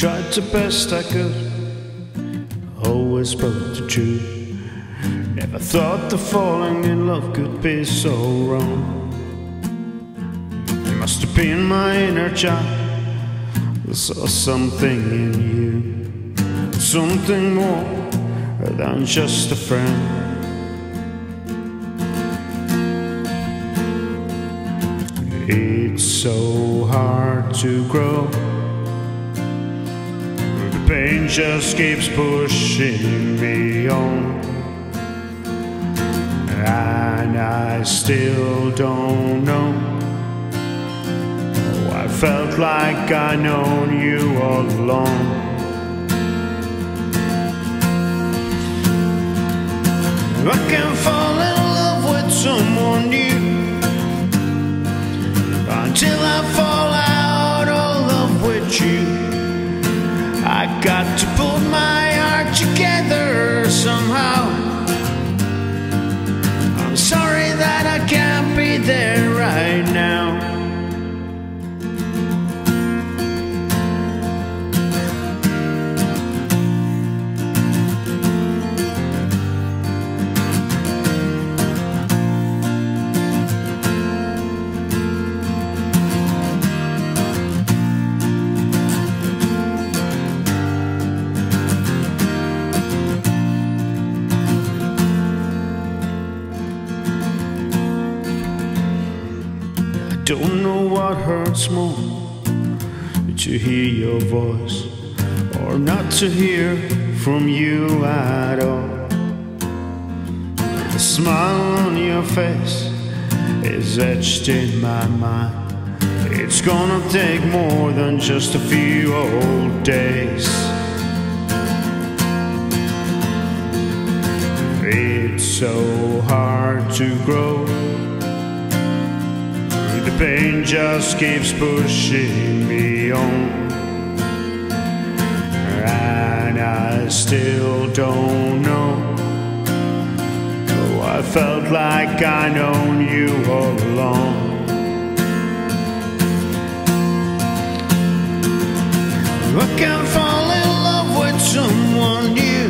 tried the best I could, always spoke the truth. Never thought that falling in love could be so wrong. It must have been my inner child that saw something in you, something more than just a friend. It's so hard to grow. Pain just keeps pushing me on. And I still don't know. Oh, I felt like I known you all along. I can fall in love with someone new until I fall Got to pull my don't know what hurts more to hear your voice or not to hear from you at all. The smile on your face is etched in my mind. It's gonna take more than just a few old days. It's so hard to grow. Pain just keeps pushing me on. And I still don't know. Oh, I felt like I known you all along. I can't fall in love with someone new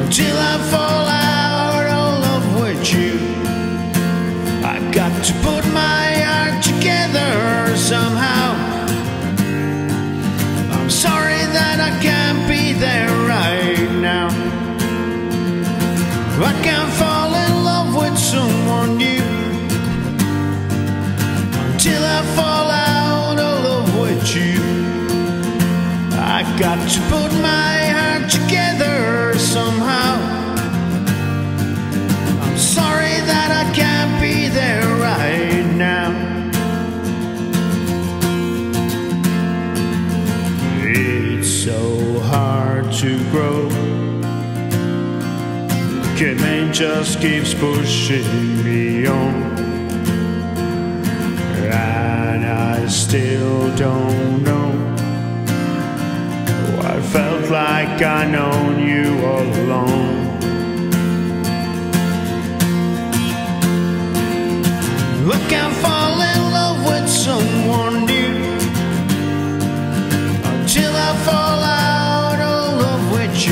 until I fall to put my heart together somehow. I'm sorry that I can't be there right now. I can't fall in love with someone new until I fall out of love with you. I got to put my hard to grow. Kid man just keeps pushing me on. And I still don't know. Oh, I felt like I known you all along.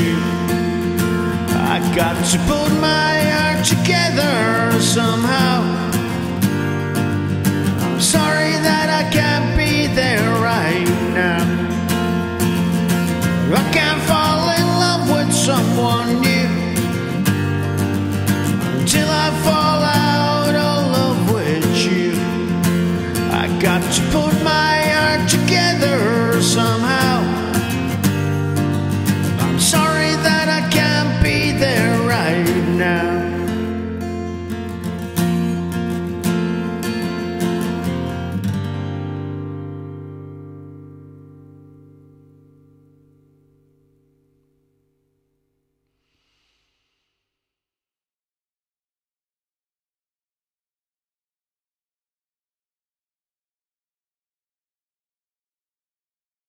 you. I got to put my act together somehow. I'm sorry that I can't be there right now. I can't fall in love with someone new until I fall out of love with you. I got to put